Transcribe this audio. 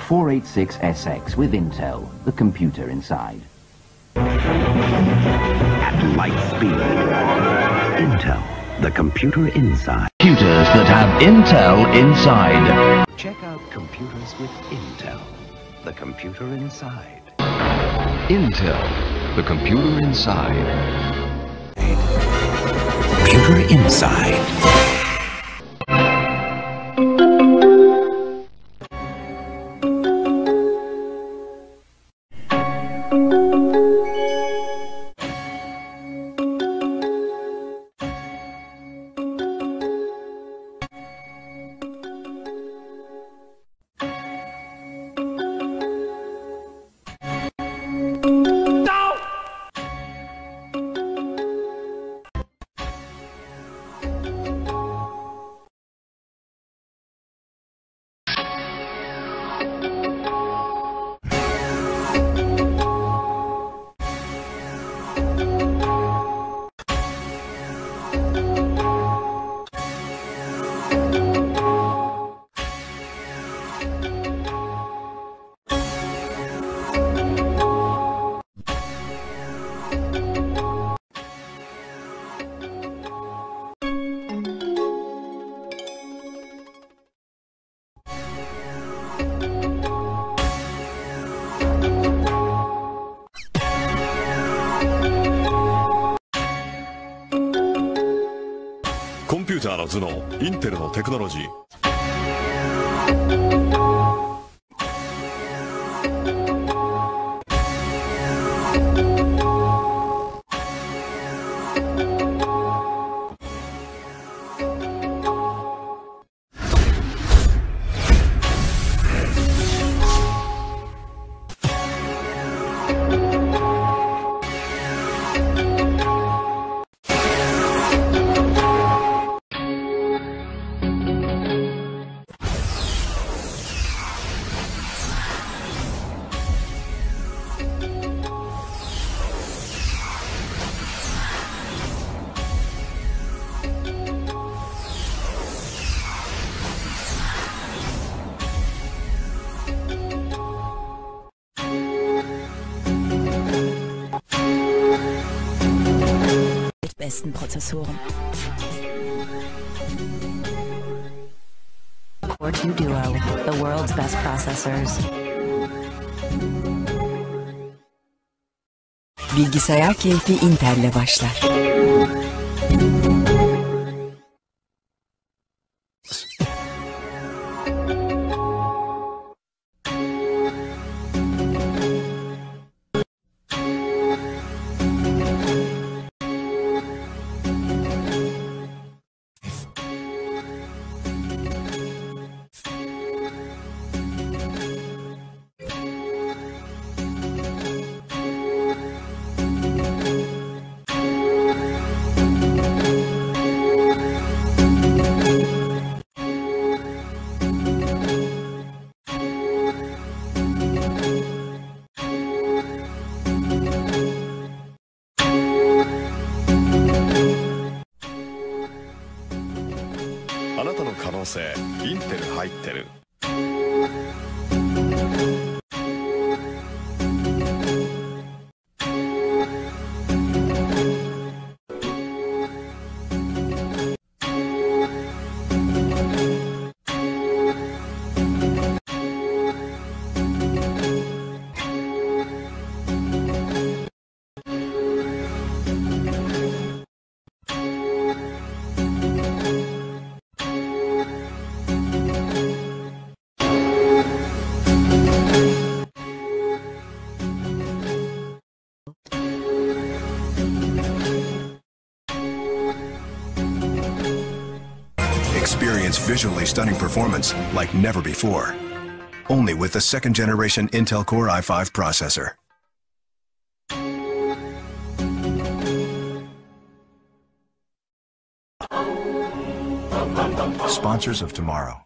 486SX with Intel, the computer inside. At light speed. Intel, the computer inside. Computers that have Intel inside. Check out computers with Intel, the computer inside. Intel, the computer inside. Computer inside. Música ーの頭脳インテルのテクノロジー。Besten Prozessoren. Core 2 Duo, the world's best processors. Bilgisayar keyfi Intel'le başlar. あなたの可能性インテル入ってる。Visually stunning performance like never before. Only with the second generation Intel Core i5 processor. Sponsors of tomorrow.